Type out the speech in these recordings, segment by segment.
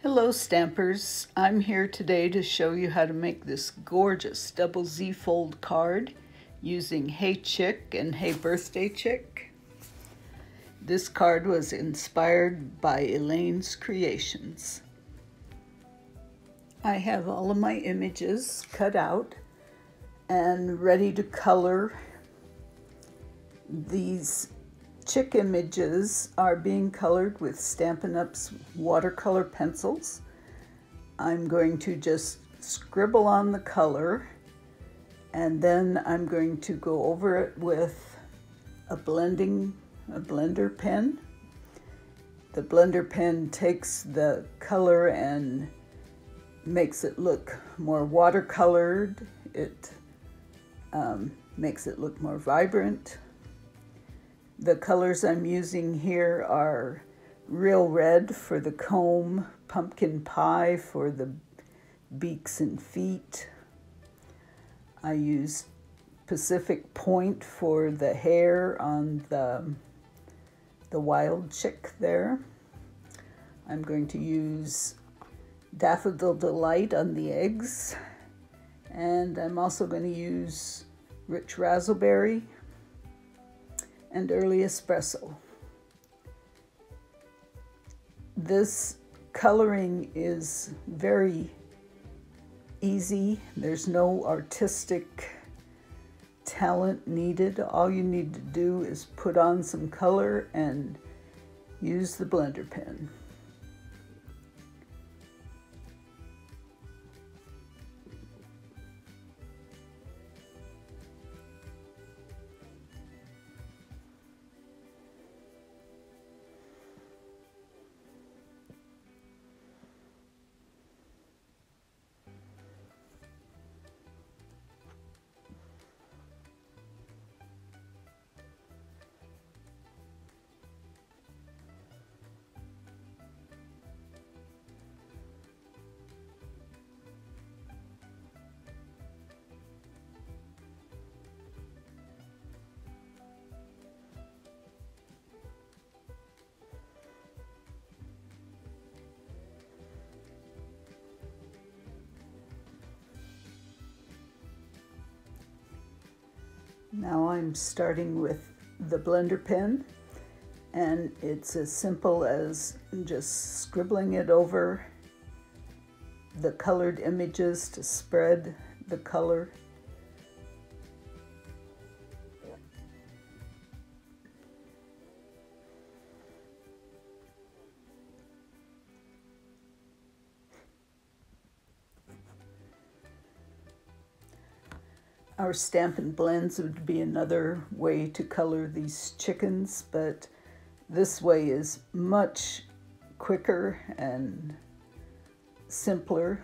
Hello Stampers, I'm here today to show you how to make this gorgeous double Z fold card using Hey Chick and Hey Birthday Chick. This card was inspired by Elaine's Creations. I have all of my images cut out and ready to color. These chick images are being colored with Stampin' Up's watercolor pencils. I'm going to just scribble on the color and then I'm going to go over it with a blending, a blender pen. The blender pen takes the color and makes it look more watercolored. It um, makes it look more vibrant. The colors I'm using here are real red for the comb, pumpkin pie for the beaks and feet. I use Pacific Point for the hair on the, the wild chick there. I'm going to use Daffodil Delight on the eggs. And I'm also going to use Rich Razzleberry and early espresso. This coloring is very easy. There's no artistic talent needed. All you need to do is put on some color and use the blender pen. Now I'm starting with the blender pen and it's as simple as just scribbling it over the colored images to spread the color Our Stampin' Blends would be another way to color these chickens, but this way is much quicker and simpler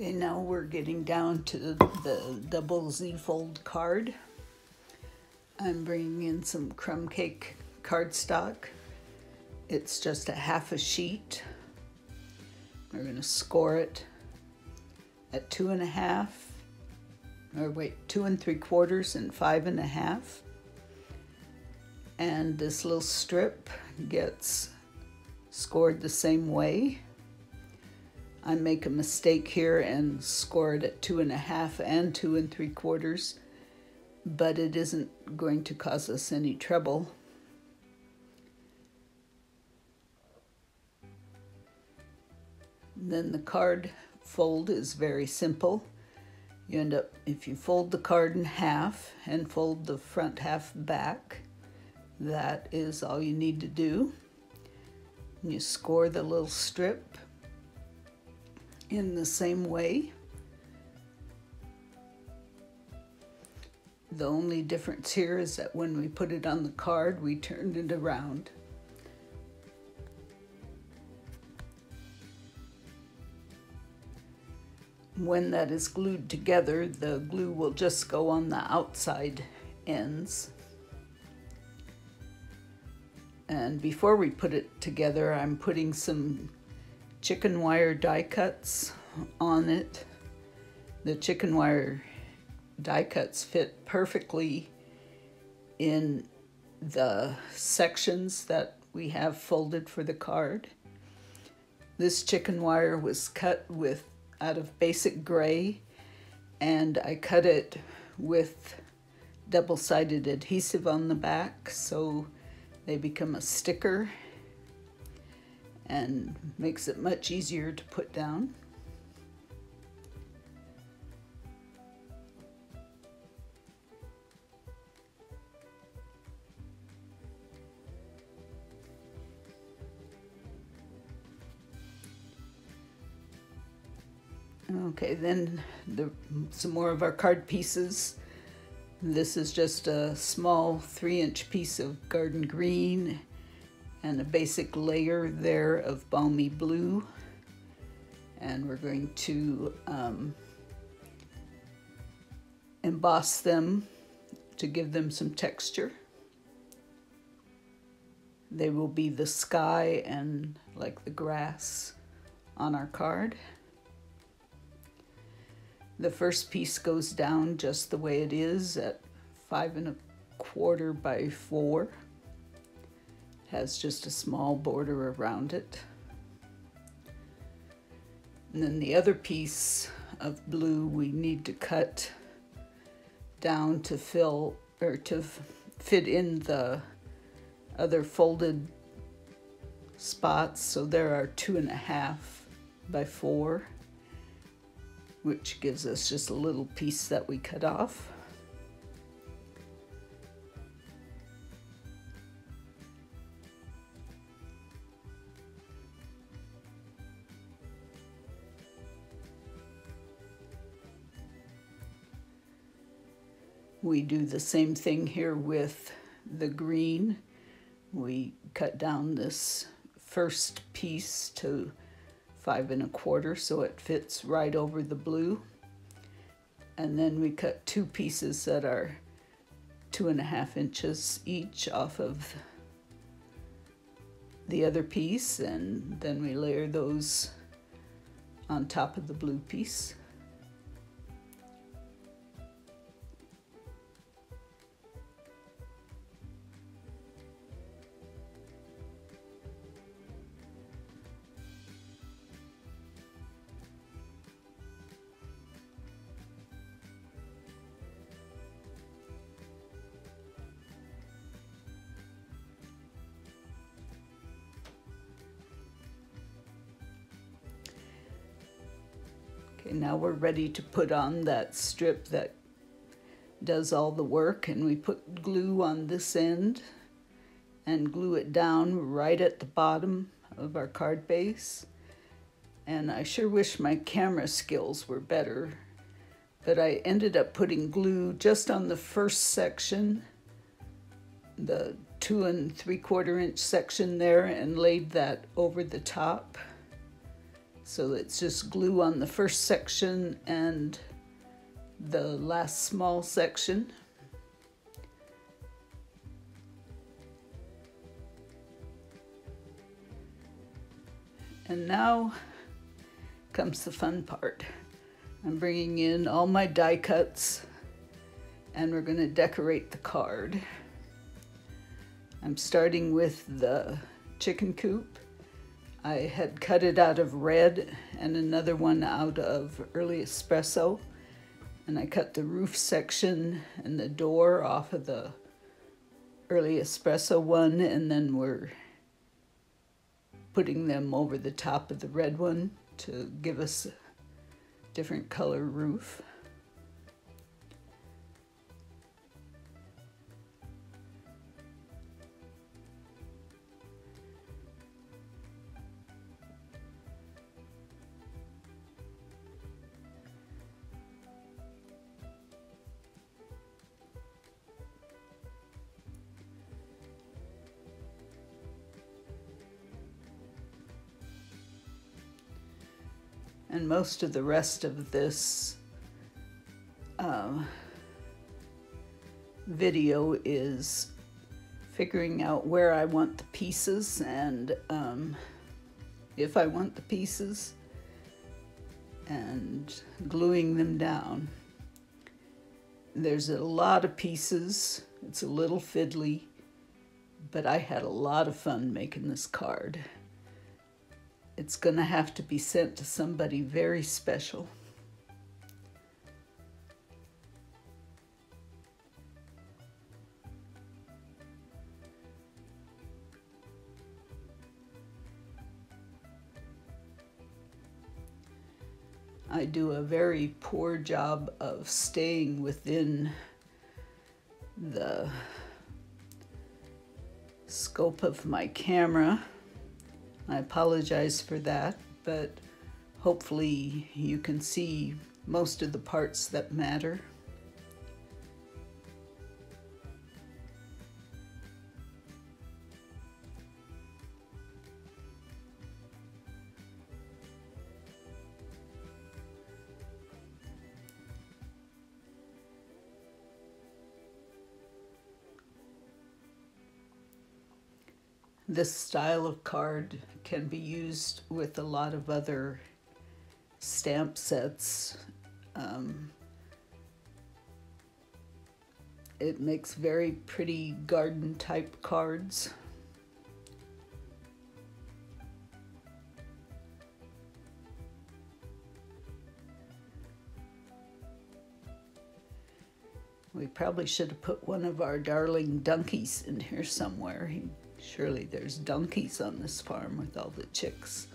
Okay, now we're getting down to the, double Z fold card. I'm bringing in some crumb cake cardstock. It's just a half a sheet. We're gonna score it at two and a half, or wait, two and three quarters and five and a half. And this little strip gets scored the same way. I make a mistake here and score it at two and a half and two and three quarters, but it isn't going to cause us any trouble. Then the card fold is very simple. You end up, if you fold the card in half and fold the front half back, that is all you need to do. You score the little strip in the same way. The only difference here is that when we put it on the card, we turned it around. When that is glued together, the glue will just go on the outside ends. And before we put it together, I'm putting some chicken wire die cuts on it. The chicken wire die cuts fit perfectly in the sections that we have folded for the card. This chicken wire was cut with out of basic gray and I cut it with double-sided adhesive on the back so they become a sticker and makes it much easier to put down. Okay, then the, some more of our card pieces. This is just a small three inch piece of garden green and a basic layer there of balmy blue. And we're going to um, emboss them to give them some texture. They will be the sky and like the grass on our card. The first piece goes down just the way it is at five and a quarter by four. Has just a small border around it. And then the other piece of blue we need to cut down to fill or to fit in the other folded spots. So there are two and a half by four which gives us just a little piece that we cut off. We do the same thing here with the green. We cut down this first piece to five and a quarter so it fits right over the blue. And then we cut two pieces that are two and a half inches each off of the other piece and then we layer those on top of the blue piece. Okay, now we're ready to put on that strip that does all the work and we put glue on this end and glue it down right at the bottom of our card base. And I sure wish my camera skills were better, but I ended up putting glue just on the first section, the two and three quarter inch section there and laid that over the top. So it's just glue on the first section and the last small section. And now comes the fun part. I'm bringing in all my die cuts and we're going to decorate the card. I'm starting with the chicken coop I had cut it out of red and another one out of early espresso. And I cut the roof section and the door off of the early espresso one and then we're putting them over the top of the red one. to give us a different color roof. And most of the rest of this uh, video is figuring out where I want the pieces and um, if I want the pieces and gluing them down. There's a lot of pieces. It's a little fiddly, but I had a lot of fun making this card it's going to have to be sent to somebody very special. I do a very poor job of staying within the scope of my camera. I apologize for that, but hopefully you can see most of the parts that matter. This style of card can be used with a lot of other stamp sets. Um, it makes very pretty garden type cards. We probably should have put one of our darling donkeys in here somewhere. He Surely there's donkeys on this farm with all the chicks.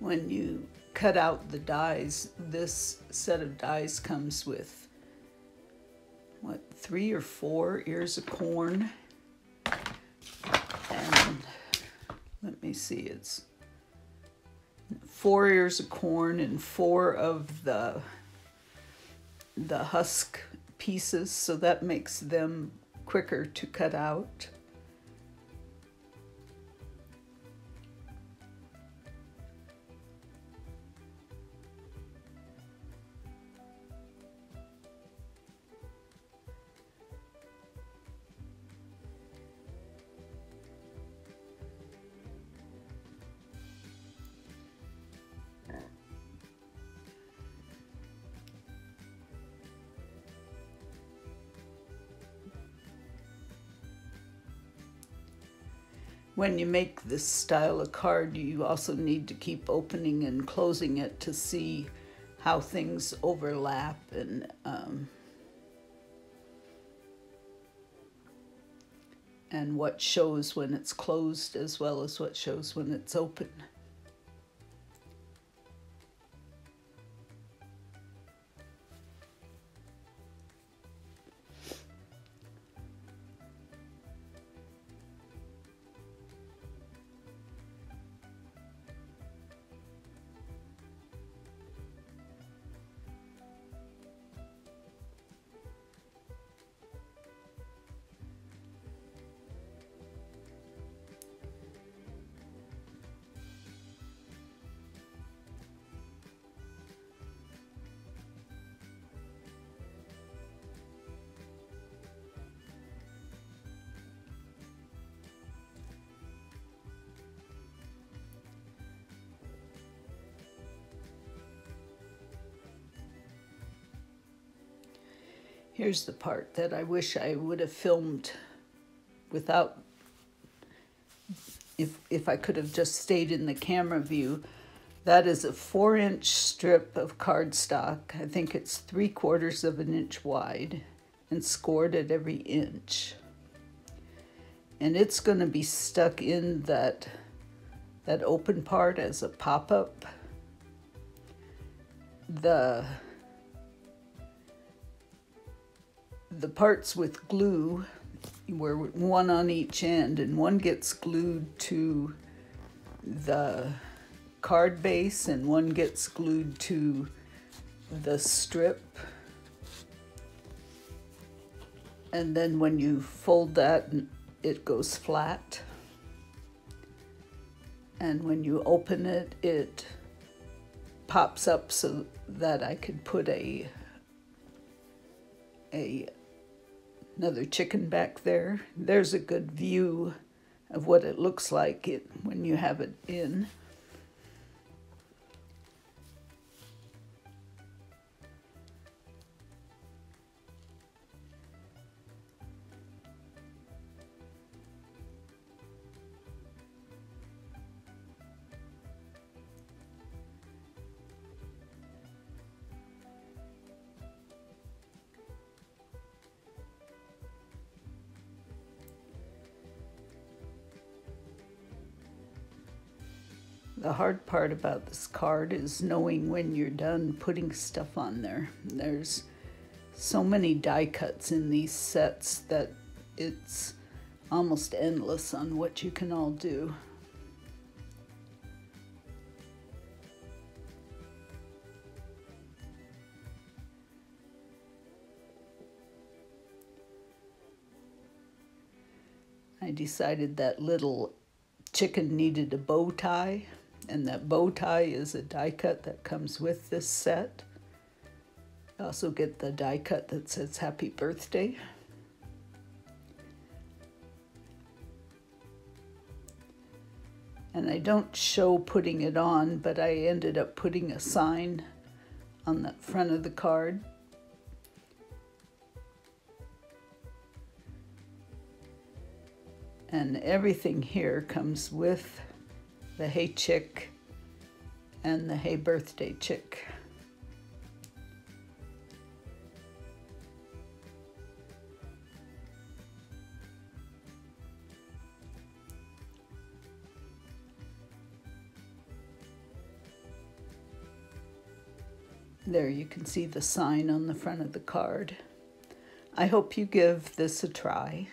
When you cut out the dies, this set of dies comes with what, three or four ears of corn let me see, it's four ears of corn and four of the the husk pieces, so that makes them quicker to cut out. When you make this style of card, you also need to keep opening and closing it to see how things overlap and um, and what shows when it's closed as well as what shows when it's open. Here's the part that I wish I would have filmed without, if, if I could have just stayed in the camera view. That is a four inch strip of cardstock. I think it's three quarters of an inch wide and scored at every inch. And it's going to be stuck in that, that open part as a pop-up. The, the parts with glue were one on each end and one gets glued to the card base and one gets glued to the strip. And then when you fold that, it goes flat. And when you open it, it pops up so that I could put a, a another chicken back there. There's a good view of what it looks like it when you have it in. The hard part about this card is knowing when you're done putting stuff on there. There's so many die cuts in these sets that it's almost endless on what you can all do. I decided that little chicken needed a bow tie and that bow tie is a die cut that comes with this set. You also get the die cut that says happy birthday. And I don't show putting it on, but I ended up putting a sign on the front of the card. And everything here comes with the Hey Chick and the Hey Birthday Chick. There you can see the sign on the front of the card. I hope you give this a try.